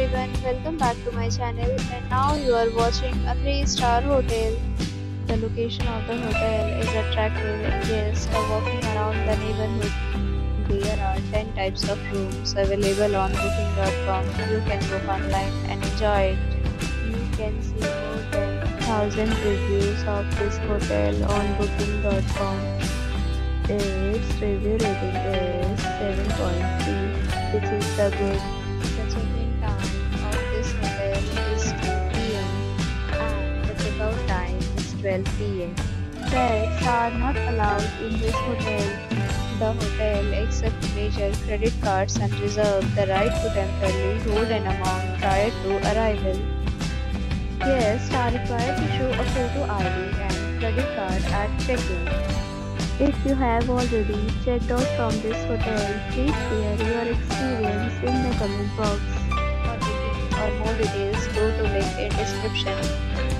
everyone, welcome back to my channel and now you are watching a 3 star hotel. The location of the hotel is attractive and guests are walking around the neighborhood. There are 10 types of rooms available on booking.com. You can book online and enjoy it. You can see more than 1000 reviews of this hotel on booking.com. Its review rating is 7.3 which is the good. 12 p.m. Pets are not allowed in this hotel. The hotel accepts major credit cards and reserves the right to temporarily hold an amount prior to arrival. Guests are required to show a photo ID and credit card at check-in. If you have already checked out from this hotel, please share your experience in the comment box. For booking or more details, go to link in description.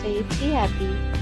safe, be happy.